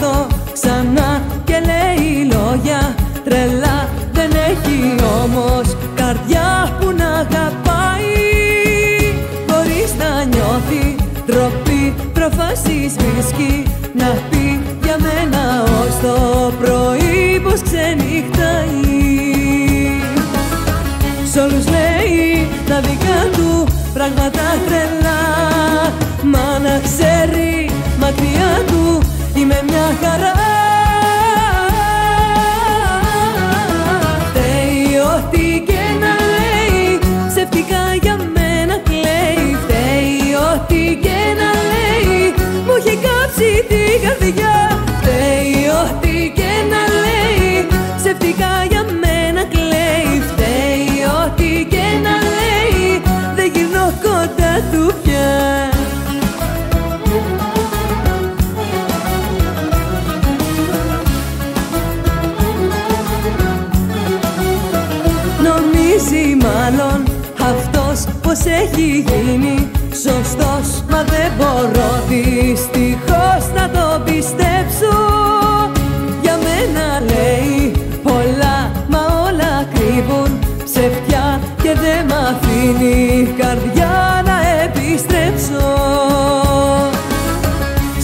έρθω ξανά και λέει λόγια τρελά Δεν έχει όμως καρδιά που να αγαπάει. Χωρίς να νιώθει ντροπή προφάσεις βρίσκει Να πει για μένα ως το πρωί πως ξενυχτάει Σ' όλους λέει τα δικά του πράγματα τρελά του είμαι μια χαρά. Φταίει ό,τι και να λέει ψευτικά για μένα κλαίει. Φταίει ό,τι και να λέει μου έχει κάψει την καρδιά μάλλον αυτός πως έχει γίνει Σωστός μα δεν μπορώ δυστυχώς να το πιστέψω. Για μένα λέει πολλά μα όλα κρύβουν ψευτιά Και δεν μ' αφήνει καρδιά να επιστρέψω.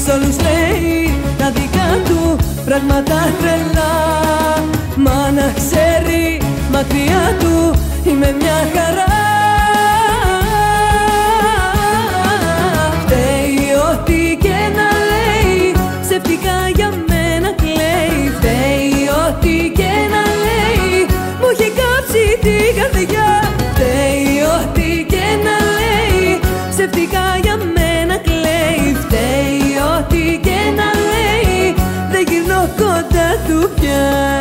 Σ' όλους λέει τα δικά του πράγματα τρελά Μα να ξέρει μακριά του είμαι μια χαρά. Φταίει ό,τι και να λέει. Ψευτικά για μένα κλαίει. Φταίει ό,τι και να λέει. Μου έχει κάψει την καρδιά. Φταίει ό,τι και να λέει. Ψευτικά για μένα κλαίει. Φταίει ό,τι και να λέει. Δεν γυρνώ κοντά του πια